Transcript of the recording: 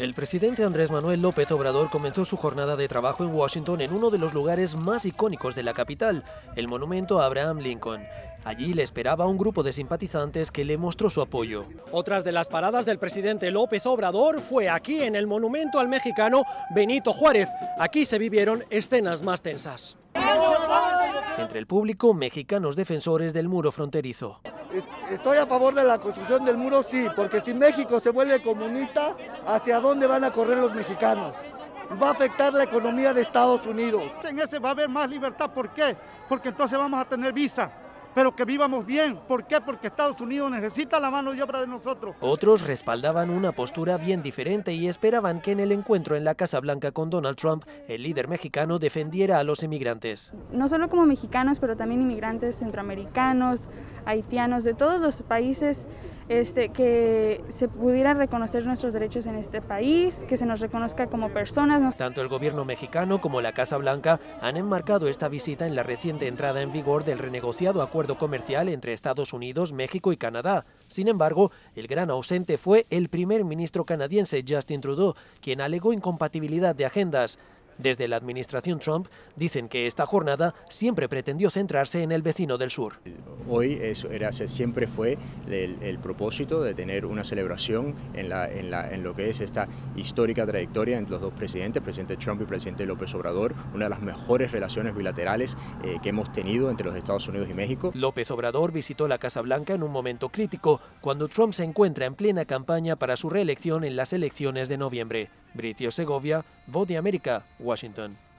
El presidente Andrés Manuel López Obrador comenzó su jornada de trabajo en Washington en uno de los lugares más icónicos de la capital, el monumento a Abraham Lincoln. Allí le esperaba un grupo de simpatizantes que le mostró su apoyo. Otras de las paradas del presidente López Obrador fue aquí en el monumento al mexicano Benito Juárez. Aquí se vivieron escenas más tensas. Entre el público, mexicanos defensores del muro fronterizo. Estoy a favor de la construcción del muro, sí, porque si México se vuelve comunista, ¿hacia dónde van a correr los mexicanos? Va a afectar la economía de Estados Unidos. En ese va a haber más libertad, ¿por qué? Porque entonces vamos a tener visa pero que vivamos bien. ¿Por qué? Porque Estados Unidos necesita la mano de obra de nosotros. Otros respaldaban una postura bien diferente y esperaban que en el encuentro en la Casa Blanca con Donald Trump, el líder mexicano defendiera a los inmigrantes. No solo como mexicanos, pero también inmigrantes centroamericanos, haitianos, de todos los países, este, que se pudiera reconocer nuestros derechos en este país, que se nos reconozca como personas. Tanto el gobierno mexicano como la Casa Blanca han enmarcado esta visita en la reciente entrada en vigor del renegociado acuerdo comercial entre Estados Unidos, México y Canadá. Sin embargo, el gran ausente fue el primer ministro canadiense Justin Trudeau, quien alegó incompatibilidad de agendas. Desde la administración Trump dicen que esta jornada siempre pretendió centrarse en el vecino del sur. Hoy era, siempre fue el, propósito de tener una celebración en, lo que es esta histórica trayectoria entre los dos presidentes, presidente Trump y presidente López Obrador, una de las mejores relaciones bilaterales eh, que hemos tenido entre los Estados Unidos y México. López Obrador visitó la Casa Blanca en un momento crítico, cuando Trump se encuentra en plena campaña para su reelección en las elecciones de noviembre. Bricio Segovia, Voz de América, Washington.